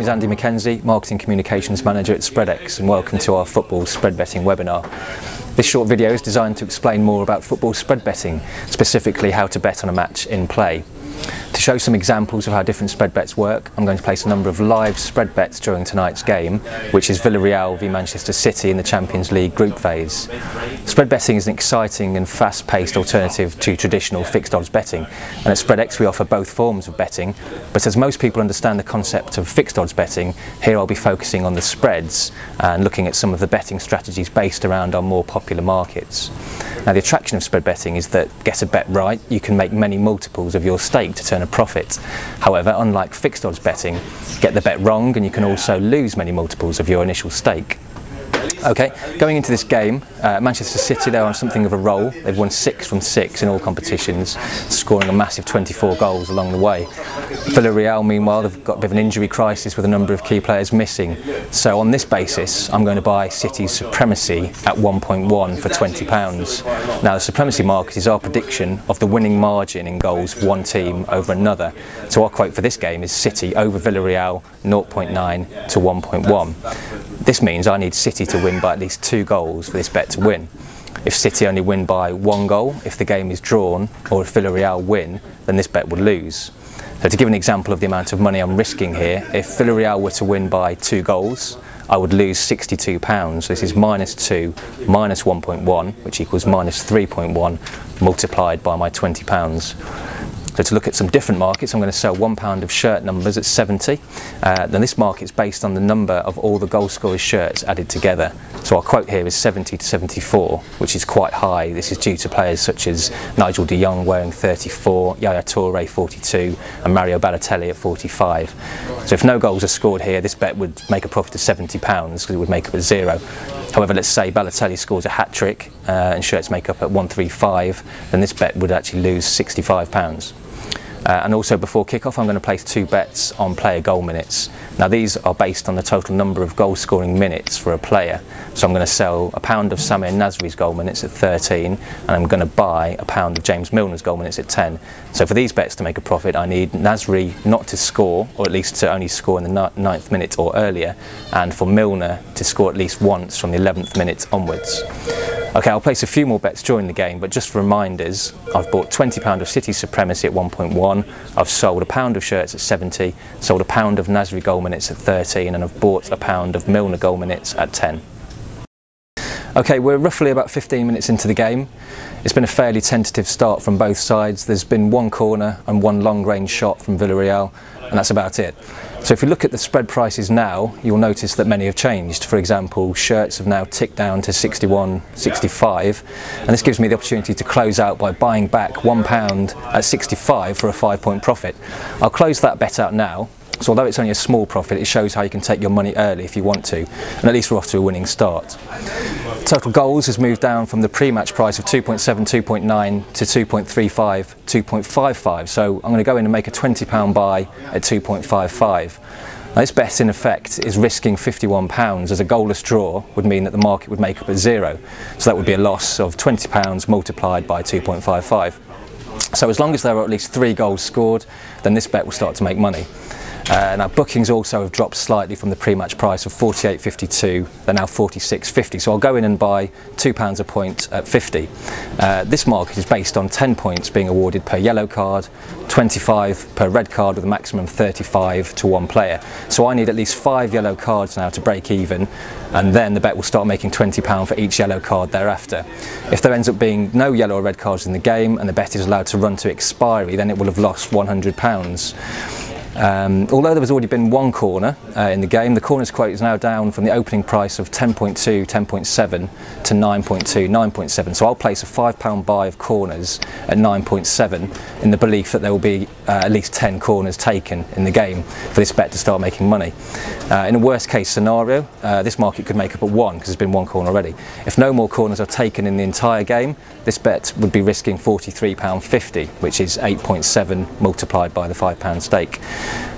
name is Andy Mackenzie, Marketing Communications Manager at Spreadex and welcome to our football spread betting webinar. This short video is designed to explain more about football spread betting, specifically how to bet on a match in play. To show some examples of how different spread bets work, I'm going to place a number of live spread bets during tonight's game, which is Villarreal v Manchester City in the Champions League group phase. Spread betting is an exciting and fast-paced alternative to traditional fixed odds betting, and at Spreadex we offer both forms of betting, but as most people understand the concept of fixed odds betting, here I'll be focusing on the spreads and looking at some of the betting strategies based around our more popular markets. Now the attraction of spread betting is that get a bet right, you can make many multiples of your stake to turn a profit. However, unlike fixed odds betting, get the bet wrong and you can also lose many multiples of your initial stake. Okay, going into this game, uh, Manchester City, they're on something of a roll. They've won six from six in all competitions, scoring a massive 24 goals along the way. Villarreal, meanwhile, they've got a bit of an injury crisis with a number of key players missing. So on this basis, I'm going to buy City's supremacy at 1.1 for £20. Now, the supremacy market is our prediction of the winning margin in goals one team over another. So our quote for this game is City over Villarreal 0.9 to 1.1. This means I need City to win by at least two goals for this bet to win. If City only win by one goal, if the game is drawn, or if Villarreal win, then this bet would lose. So to give an example of the amount of money I'm risking here, if Villarreal were to win by two goals, I would lose £62. This is minus 2 minus 1.1, which equals minus 3.1 multiplied by my £20. So to look at some different markets, I'm going to sell one pound of shirt numbers at 70. Uh, then this market is based on the number of all the goal scorers shirts added together. So our quote here is 70 to 74, which is quite high. This is due to players such as Nigel de Jong wearing 34, Yaya Toure 42, and Mario Balotelli at 45. So if no goals are scored here, this bet would make a profit of 70 pounds because it would make up at zero. However, let's say Balotelli scores a hat trick uh, and shirts make up at 135, then this bet would actually lose 65 pounds. Uh, and also before kick-off I'm going to place two bets on player goal minutes. Now these are based on the total number of goal scoring minutes for a player. So I'm going to sell a pound of Samir Nasri's goal minutes at 13 and I'm going to buy a pound of James Milner's goal minutes at 10. So for these bets to make a profit I need Nasri not to score or at least to only score in the ninth minute or earlier and for Milner to score at least once from the 11th minute onwards. Okay, I'll place a few more bets during the game, but just reminders, I've bought £20 of City Supremacy at 1.1, I've sold a pound of shirts at 70, sold a pound of Nasri goal minutes at 13, and I've bought a pound of Milner goal minutes at 10. Okay, we're roughly about 15 minutes into the game. It's been a fairly tentative start from both sides. There's been one corner and one long range shot from Villarreal, and that's about it. So if you look at the spread prices now, you'll notice that many have changed. For example, shirts have now ticked down to 61, 65, and this gives me the opportunity to close out by buying back one pound at 65 for a five point profit. I'll close that bet out now so although it's only a small profit, it shows how you can take your money early if you want to, and at least we're off to a winning start. Total goals has moved down from the pre-match price of 2.7, 2.9 to 2.35, 2.55. So I'm going to go in and make a £20 buy at 2.55. Now this bet in effect is risking £51 as a goalless draw would mean that the market would make up at zero. So that would be a loss of £20 multiplied by 2.55. So as long as there are at least three goals scored, then this bet will start to make money. Uh, now bookings also have dropped slightly from the pre-match price of 48.52, they're now 46.50. So I'll go in and buy £2 a point at 50. Uh, this market is based on 10 points being awarded per yellow card, 25 per red card with a maximum 35 to one player. So I need at least five yellow cards now to break even and then the bet will start making £20 for each yellow card thereafter. If there ends up being no yellow or red cards in the game and the bet is allowed to run to expiry then it will have lost £100. Um, although there has already been one corner uh, in the game, the corners quote is now down from the opening price of 10.2, 10.7 to 9.2, 9.7. So I'll place a £5 buy of corners at 9.7 in the belief that there will be uh, at least 10 corners taken in the game for this bet to start making money. Uh, in a worst case scenario, uh, this market could make up at one because there's been one corner already. If no more corners are taken in the entire game, this bet would be risking £43.50, which is 8.7 multiplied by the £5 stake.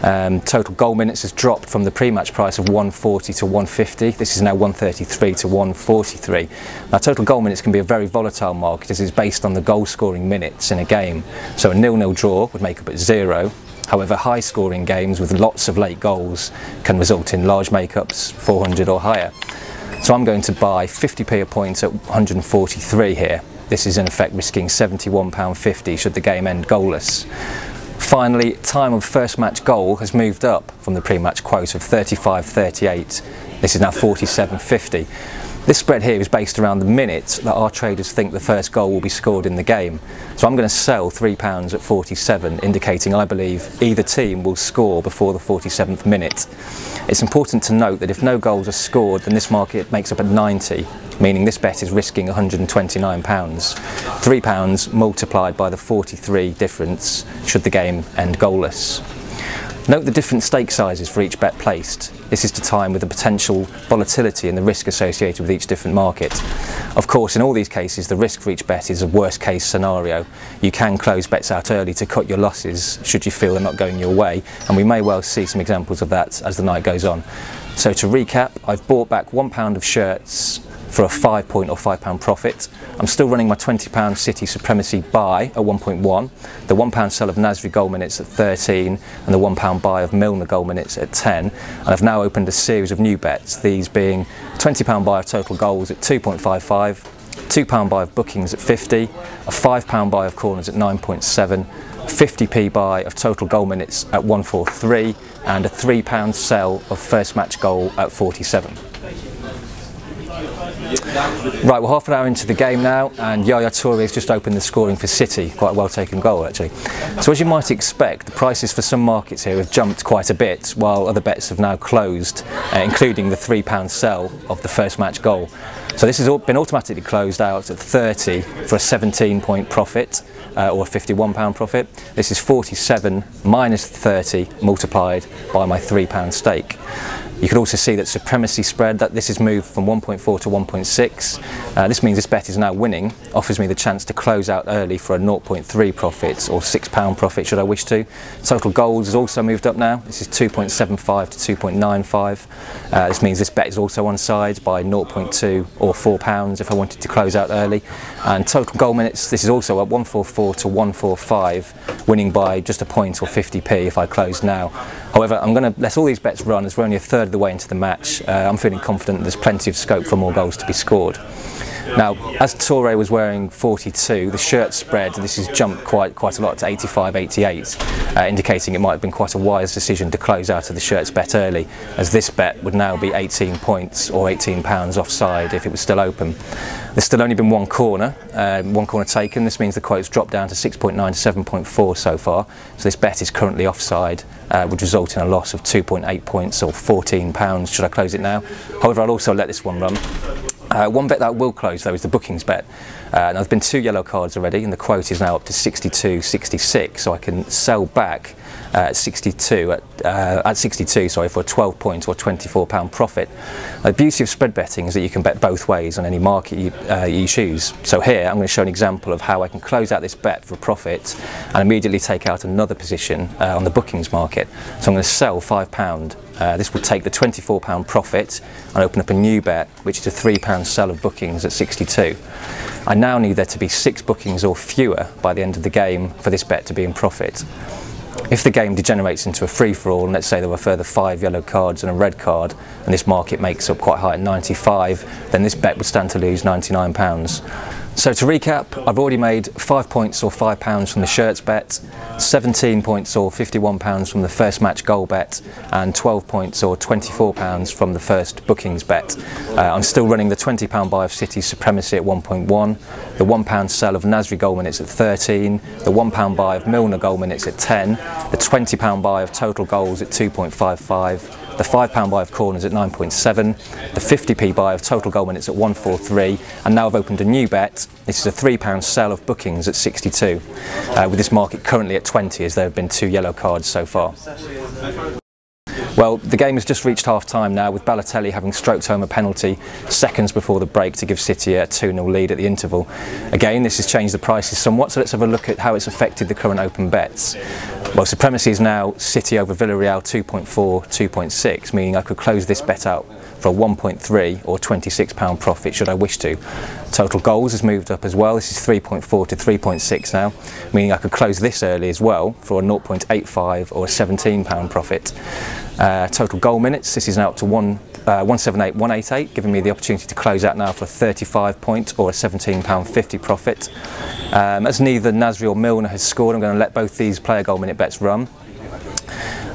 Um, total goal minutes has dropped from the pre-match price of 140 to 150. This is now 133 to 143. Now total goal minutes can be a very volatile market as it's based on the goal scoring minutes in a game. So a nil-nil draw would make up at zero. However, high scoring games with lots of late goals can result in large makeups, 400 or higher. So I'm going to buy 50p a point at 143 here. This is in effect risking £71.50 should the game end goalless. Finally, time of first match goal has moved up from the pre-match quote of 35.38. This is now 47.50. This spread here is based around the minute that our traders think the first goal will be scored in the game. So I'm going to sell £3 at 47, indicating I believe either team will score before the 47th minute. It's important to note that if no goals are scored, then this market makes up at 90, meaning this bet is risking £129. £3 multiplied by the 43 difference should the game end goalless. Note the different stake sizes for each bet placed. This is to time with the potential volatility and the risk associated with each different market. Of course, in all these cases, the risk for each bet is a worst case scenario. You can close bets out early to cut your losses should you feel they're not going your way, and we may well see some examples of that as the night goes on. So to recap, I've bought back one pound of shirts for a five point or five pound profit. I'm still running my 20 pound City Supremacy buy at 1.1, the one pound sell of Nasri goal minutes at 13, and the one pound buy of Milner goal minutes at 10. And I've now opened a series of new bets, these being 20 pound buy of total goals at 2.55, £2 buy of bookings at 50, a £5 buy of corners at 9.7, 50p buy of total goal minutes at 143 and a £3 sell of first match goal at 47. Right, we're half an hour into the game now, and Yaya Toure has just opened the scoring for City. Quite a well taken goal, actually. So, as you might expect, the prices for some markets here have jumped quite a bit, while other bets have now closed, uh, including the £3 sell of the first match goal. So, this has been automatically closed out at 30 for a 17 point profit. Uh, or a £51 profit. This is 47 minus 30 multiplied by my £3 stake. You can also see that supremacy spread, that this has moved from 1.4 to 1.6. Uh, this means this bet is now winning, offers me the chance to close out early for a 0.3 profit or £6 profit should I wish to. Total goals has also moved up now. This is 2.75 to 2.95. Uh, this means this bet is also on side by 0.2 or £4 if I wanted to close out early. And total goal minutes, this is also at 144 to 145, winning by just a point or 50p if I close now. However, I'm going to let all these bets run as we're only a third the way into the match. Uh, I'm feeling confident there's plenty of scope for more goals to be scored. Now, as Toure was wearing 42, the shirt spread, this has jumped quite quite a lot to 85, 88, uh, indicating it might have been quite a wise decision to close out of the shirts bet early, as this bet would now be 18 points or 18 pounds offside if it was still open. There's still only been one corner, uh, one corner taken. This means the quote's dropped down to 6.9 to 7.4 so far. So this bet is currently offside, uh, would result in a loss of 2.8 points or 14 pounds should I close it now. However, I'll also let this one run. Uh, one bet that will close though is the bookings bet. Uh, there's been two yellow cards already and the quote is now up to 62, 66. so I can sell back uh, at 62 at, uh, at 62 sorry for a 12 point or 24 pound profit. the beauty of spread betting is that you can bet both ways on any market you, uh, you choose. So here I'm going to show an example of how I can close out this bet for a profit and immediately take out another position uh, on the bookings market. So I'm going to sell 5 pound this will take the £24 profit and open up a new bet, which is a £3 sell of bookings at 62. I now need there to be six bookings or fewer by the end of the game for this bet to be in profit. If the game degenerates into a free-for-all, and let's say there were further five yellow cards and a red card, and this market makes up quite high at 95, then this bet would stand to lose £99. So to recap, I've already made five points or five pounds from the shirts bet, 17 points or 51 pounds from the first match goal bet, and 12 points or 24 pounds from the first bookings bet. Uh, I'm still running the 20 pound buy of City supremacy at 1.1, the one pound sell of Nasri goal minutes at 13, the one pound buy of Milner goal minutes at 10, the 20 pound buy of total goals at 2.55, the £5 buy of corners at 9.7, the 50p buy of total goal minutes at 143, and now I've opened a new bet. This is a £3 sell of bookings at 62, uh, with this market currently at 20 as there have been two yellow cards so far. Well, the game has just reached half time now with Balotelli having stroked home a penalty seconds before the break to give City a 2 0 lead at the interval. Again, this has changed the prices somewhat, so let's have a look at how it's affected the current open bets. Well, supremacy is now City over Villarreal 2.4, 2.6, meaning I could close this bet out for a 1.3 or £26 profit should I wish to. Total goals has moved up as well. This is 3.4 to 3.6 now, meaning I could close this early as well for a 0.85 or a £17 profit. Uh, total goal minutes, this is now up to 1, uh, 178, 188, giving me the opportunity to close out now for a 35 point or a £17.50 profit. Um, as neither Nasri or Milner has scored, I'm going to let both these player goal minute bets run.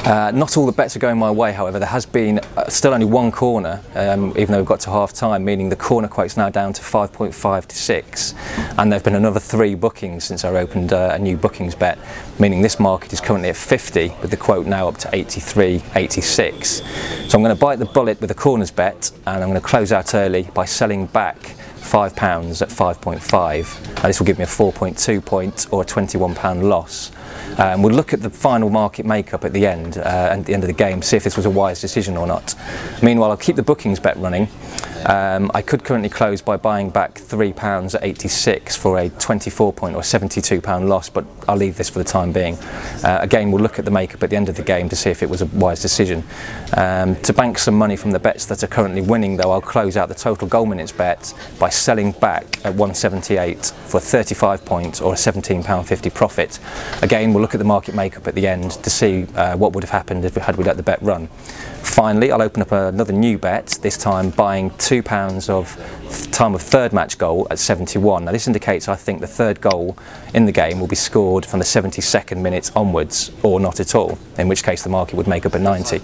Uh, not all the bets are going my way, however. There has been uh, still only one corner, um, even though we've got to half time, meaning the corner quote's now down to 5.5 to 6. And there have been another three bookings since I opened uh, a new bookings bet, meaning this market is currently at 50, with the quote now up to 83, 86. So I'm going to bite the bullet with the corners bet, and I'm going to close out early by selling back £5 at 5.5. Now this will give me a 4.2 point or a £21 loss. Um, we'll look at the final market makeup at the end, uh, at the end of the game, see if this was a wise decision or not. Meanwhile, I'll keep the bookings bet running. Um, I could currently close by buying back £3 at 86 for a 24 point or £72 loss, but I'll leave this for the time being. Uh, again, we'll look at the makeup at the end of the game to see if it was a wise decision. Um, to bank some money from the bets that are currently winning, though, I'll close out the total goal minutes bet by selling back at 178 for 35 points or a £17.50 profit. Again, we'll look at the market makeup at the end to see uh, what would have happened if we had we let the bet run. Finally, I'll open up another new bet, this time buying £2 of time of third match goal at 71. Now this indicates I think the third goal in the game will be scored from the 72nd minute onwards or not at all, in which case the market would make up a 90.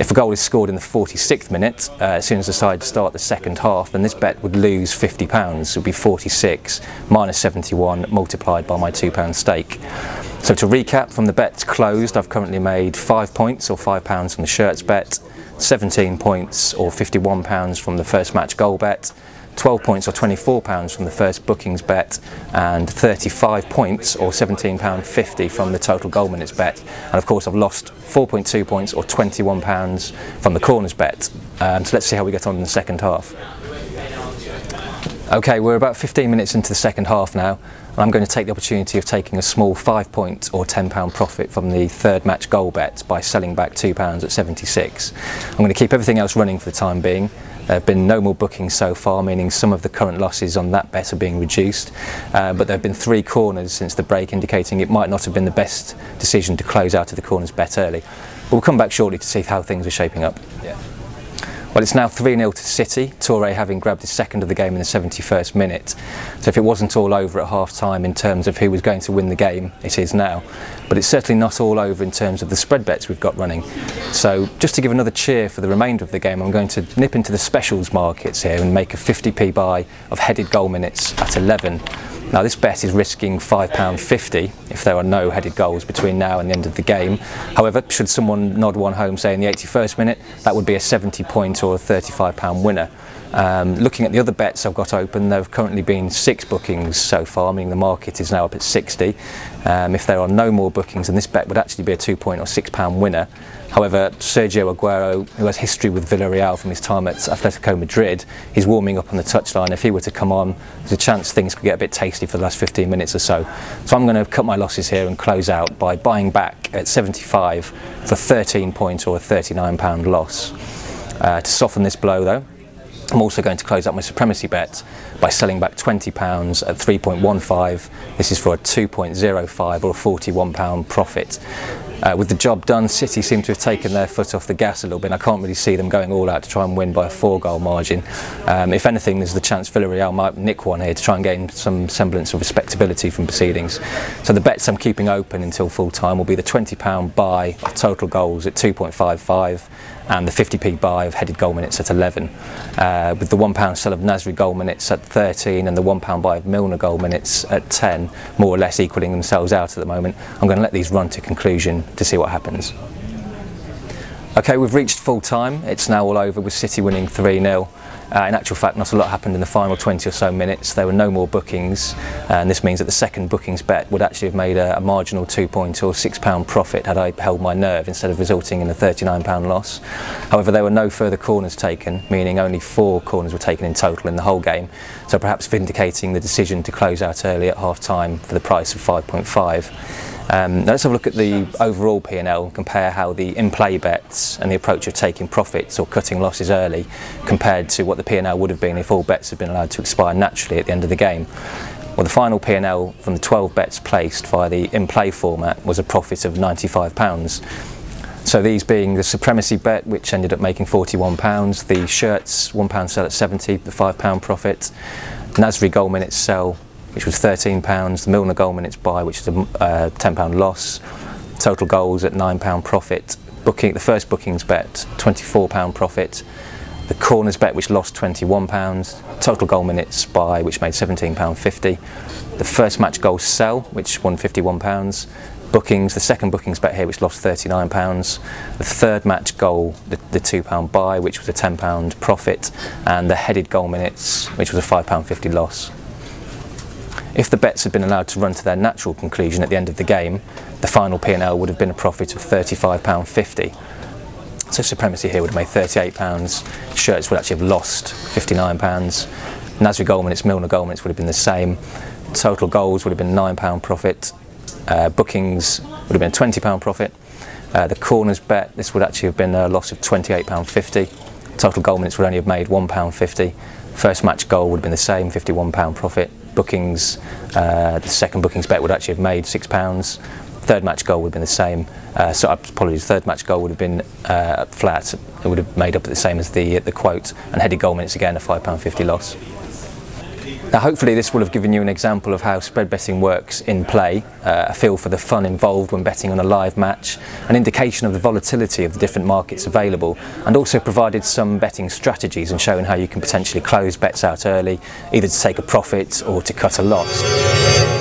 If a goal is scored in the 46th minute, uh, as soon as the side start the second half, then this bet would lose £50. It would be 46 minus 71 multiplied by my £2 stake. So to recap, from the bets closed, I've currently made £5 points or £5 from the shirts bet, 17 points or £51 from the first match goal bet, 12 points or £24 from the first bookings bet and 35 points or £17.50 from the total goal minutes bet and of course I've lost 4.2 points or £21 from the corners bet um, so let's see how we get on in the second half. Okay we're about 15 minutes into the second half now and I'm going to take the opportunity of taking a small 5 point or £10 profit from the third match goal bet by selling back £2 at 76. I'm going to keep everything else running for the time being there have been no more bookings so far, meaning some of the current losses on that bet are being reduced. Uh, but there have been three corners since the break, indicating it might not have been the best decision to close out of the corners bet early. But we'll come back shortly to see how things are shaping up. Yeah. Well, it's now 3-0 to City, Toure having grabbed his second of the game in the 71st minute. So if it wasn't all over at half-time in terms of who was going to win the game, it is now. But it's certainly not all over in terms of the spread bets we've got running. So just to give another cheer for the remainder of the game, I'm going to nip into the specials markets here and make a 50p buy of headed goal minutes at 11. Now this bet is risking £5.50 if there are no headed goals between now and the end of the game. However, should someone nod one home, say in the 81st minute, that would be a 70 point or a £35 winner. Um, looking at the other bets I've got open, there have currently been six bookings so far, meaning the market is now up at 60. Um, if there are no more bookings, then this bet would actually be a two point or six pound winner. However, Sergio Aguero, who has history with Villarreal from his time at Atletico Madrid, he's warming up on the touchline. If he were to come on, there's a chance things could get a bit tasty for the last 15 minutes or so. So I'm going to cut my losses here and close out by buying back at 75 for 13 points or a 39 pound loss. Uh, to soften this blow though, I'm also going to close up my supremacy bet by selling back £20 at 3.15. This is for a 2.05 or a £41 profit. Uh, with the job done, City seem to have taken their foot off the gas a little bit. I can't really see them going all out to try and win by a four goal margin. Um, if anything, there's the chance Villarreal might nick one here to try and gain some semblance of respectability from proceedings. So the bets I'm keeping open until full time will be the £20 buy of total goals at 2.55 and the 50p buy of headed goal minutes at 11. Uh, with the £1 sell of Nasri goal minutes at 13 and the £1 buy of Milner goal minutes at 10, more or less equaling themselves out at the moment, I'm going to let these run to conclusion to see what happens. Okay, we've reached full time. It's now all over with City winning 3 0. Uh, in actual fact, not a lot happened in the final 20 or so minutes. There were no more bookings, uh, and this means that the second bookings bet would actually have made a, a marginal two point or six pound profit had I held my nerve instead of resulting in a 39 pound loss. However, there were no further corners taken, meaning only four corners were taken in total in the whole game. So perhaps vindicating the decision to close out early at half time for the price of 5.5. Um, let's have a look at the overall P&L and compare how the in-play bets and the approach of taking profits or cutting losses early compared to what the P&L would have been if all bets had been allowed to expire naturally at the end of the game. Well, the final P&L from the 12 bets placed via the in-play format was a profit of £95. So these being the supremacy bet, which ended up making £41, the shirts, £1 sell at 70, the £5 profit, Nasri goal minutes sell, which was £13, the Milner goal minutes buy, which is a uh, £10 loss, total goals at £9 profit, booking the first bookings bet, £24 profit, the corners bet which lost £21, total goal minutes buy which made £17.50, the first match goal sell which won £51, bookings, the second bookings bet here which lost £39, the third match goal, the, the £2 buy which was a £10 profit, and the headed goal minutes which was a £5.50 loss. If the bets had been allowed to run to their natural conclusion at the end of the game, the final P&L would have been a profit of £35.50. So Supremacy here would have made £38, Shirts would actually have lost £59, Nasri goal minutes, Milner goal minutes would have been the same, total goals would have been £9 profit, uh, bookings would have been a £20 profit, uh, the corners bet, this would actually have been a loss of £28.50, total goal minutes would only have made £1.50, first match goal would have been the same, £51 profit, bookings, uh, the second bookings bet would actually have made £6. Third match goal would have been the same. Uh, so apologies, third match goal would have been uh, flat. It would have made up the same as the the quote. And headed goal minutes again, a £5.50 loss. Now hopefully this will have given you an example of how spread betting works in play, uh, a feel for the fun involved when betting on a live match, an indication of the volatility of the different markets available, and also provided some betting strategies and showing how you can potentially close bets out early, either to take a profit or to cut a loss.